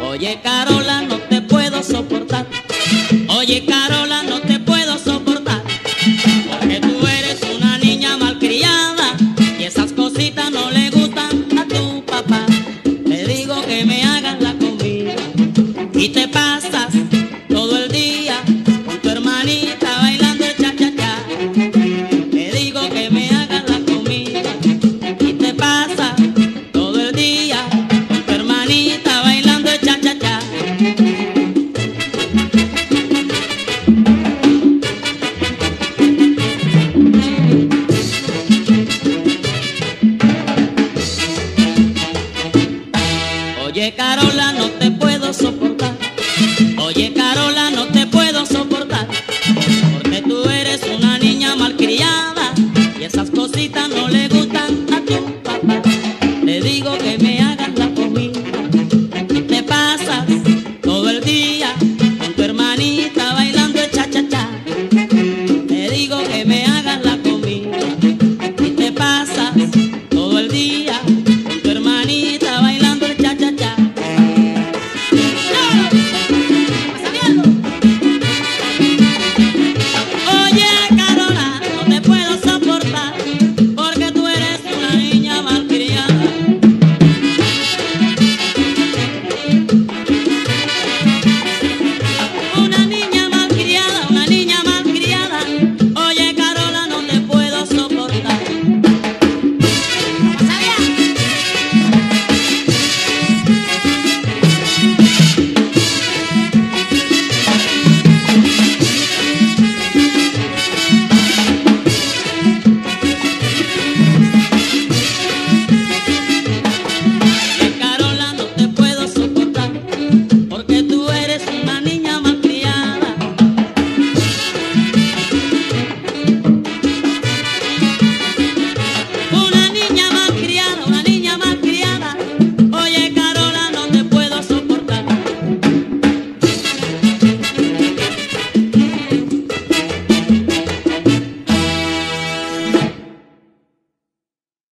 Oye Carola, no te puedo soportar. Oye Carola, no te puedo soportar. Porque tú que Carola no te puedo soportar.